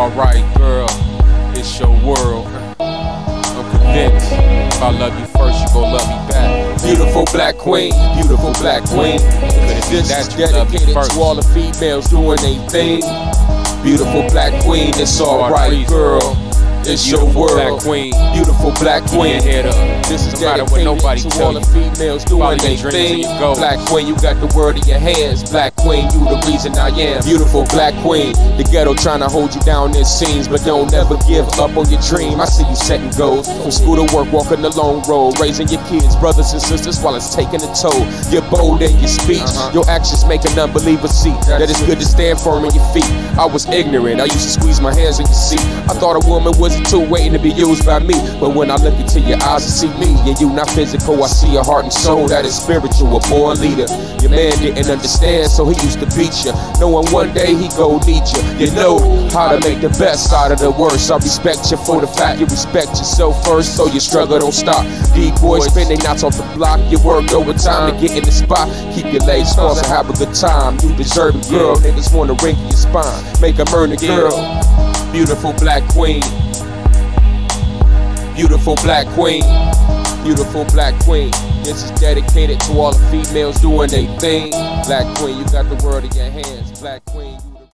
alright, girl. It's your world. I'm convinced. If I love you first, you gon' love me back. Beautiful black queen, beautiful black queen. This is dedicated to all the females doing their thing. Beautiful black queen, it's alright, girl. It's your world. Black queen. Beautiful black queen. Head up. This is no matter what nobody to all the females doing their thing. Black queen, you got the word in your hands. Black queen, you the reason I am. Beautiful black queen. The ghetto trying to hold you down, it seems, but don't ever give up on your dream. I see you setting goals. From school to work, walking the long road, raising your kids, brothers and sisters while it's taking a toll. You're bold in your speech. Uh-huh. Your actions make an unbeliever see that it's good to stand firm on your feet. I was ignorant. I used to squeeze my hands in your seat. I thought a woman was a tool waiting to be used by me. But when I look into your eyes and see me, and you not physical, I see a heart and soul that is spiritual, a born leader. Your man didn't understand, so he used to beat you. Knowing one day he go need you. You know how to make the best out of the worst. I respect you for the fact you respect yourself first, so your struggle don't stop. D boys spending nights off the block, you work overtime to get in the spot. Keep your legs crossed and have a good time. You deserve it, girl. Niggas wanna wrinkle your spine, make earn the girl. Beautiful black queen. Beautiful black queen. Beautiful black queen. This is dedicated to all the females doing their thing. Black queen, you got the world in your hands. Black queen,